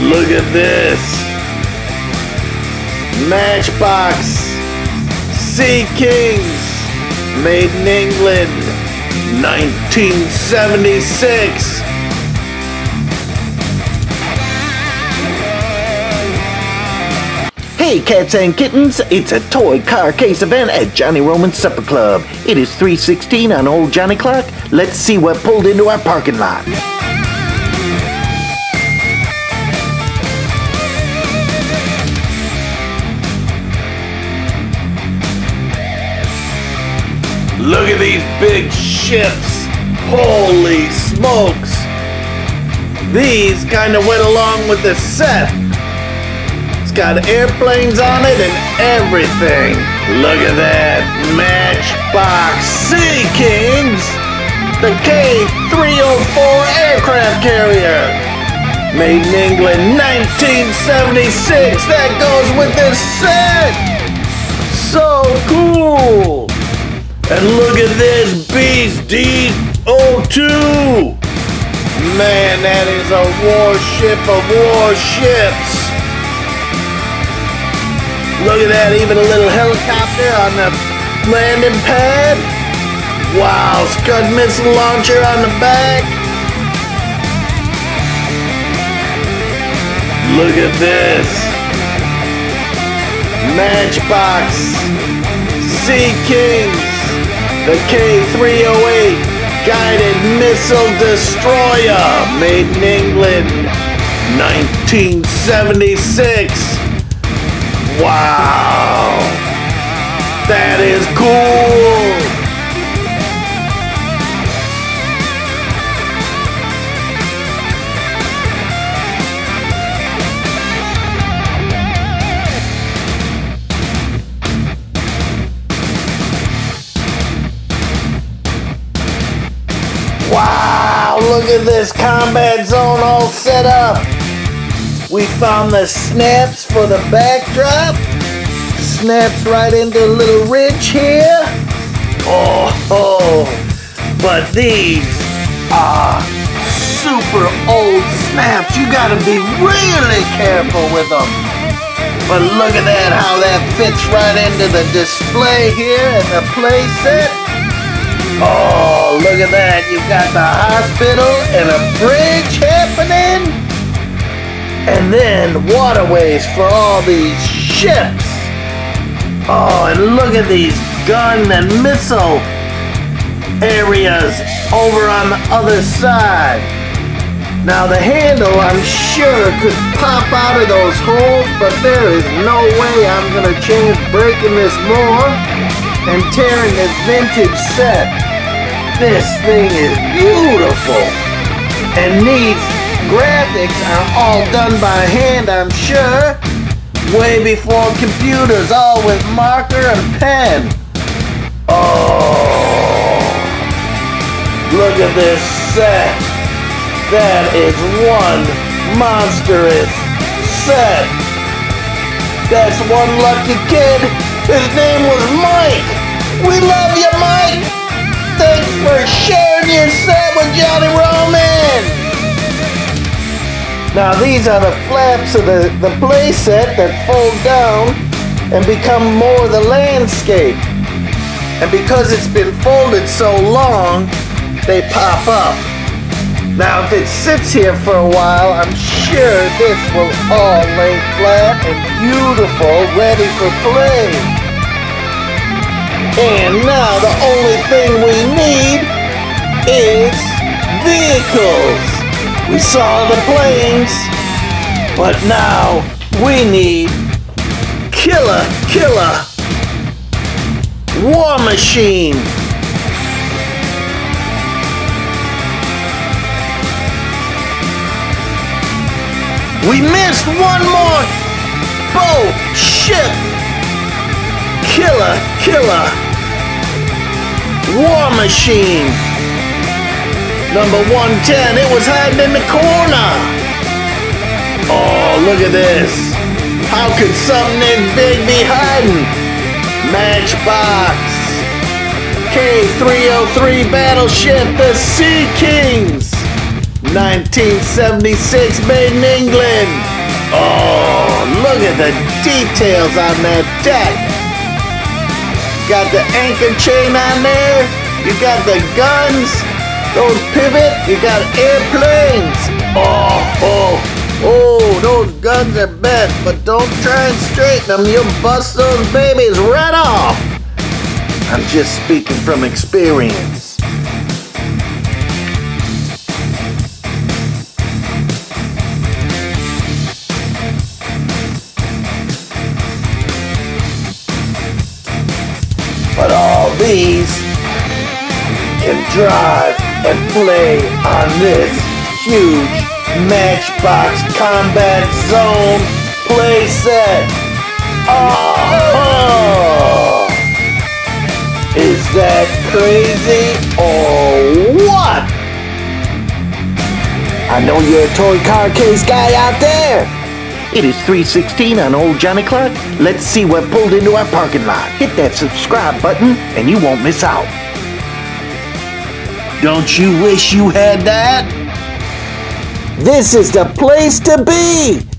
Look at this. Matchbox Sea Kings. Made in England. 1976. Hey, cats and kittens, it's a toy car case event at Johnny Roman's Supper Club. It is 316 on Old Johnny Clock. Let's see what pulled into our parking lot. Look at these big ships. Holy smokes. These kind of went along with the set. It's got airplanes on it and everything. Look at that. Matchbox Sea Kings. The K-304 aircraft carrier. Made in England 1976. That goes with this set. So cool. And look at this Beast D02! Man, that is a warship of warships! Look at that, even a little helicopter on the landing pad. Wow, Scud missile launcher on the back. Look at this. Matchbox. Sea Kings. The K-308 Guided Missile Destroyer, made in England, 1976. Wow, that is cool. Look at this combat zone all set up. We found the snaps for the backdrop. Snaps right into a little ridge here. Oh, oh, but these are super old snaps. You gotta be really careful with them. But look at that, how that fits right into the display here and the play set. Oh, look at that. You've got the hospital and a bridge happening. And then waterways for all these ships. Oh, and look at these gun and missile areas over on the other side. Now the handle, I'm sure, could pop out of those holes, but there is no way I'm gonna chance breaking this more and tearing this vintage set. This thing is beautiful and needs graphics are all done by hand, I'm sure. Way before computers, all with marker and pen. Oh, look at this set. That is one monstrous set. That's one lucky kid. His name was Mike. We love you, Mike. Thanks for sharing your set with Johnny Roman. Now these are the flaps of the, the play set that fold down and become more the landscape. And because it's been folded so long, they pop up. Now if it sits here for a while, I'm sure this will all lay flat and beautiful, ready for play. And now vehicles. We saw the planes, but now we need killer, killer war machine. We missed one more ship, killer, killer war machine. Number 110, it was hiding in the corner. Oh, look at this. How could something this big be hiding? Matchbox. K-303 battleship, the Sea Kings. 1976 made in England. Oh, look at the details on that deck. Got the anchor chain on there. You got the guns. Those pivot. You got airplanes. Oh, oh, oh, those guns are bent, but don't try and straighten them. You'll bust those babies right off. I'm just speaking from experience. But all these can drive and play on this huge Matchbox Combat Zone playset. Oh! Is that crazy or what? I know you're a toy car case guy out there. It is 316 on Old Johnny Clock. Let's see what pulled into our parking lot. Hit that subscribe button and you won't miss out. Don't you wish you had that? This is the place to be!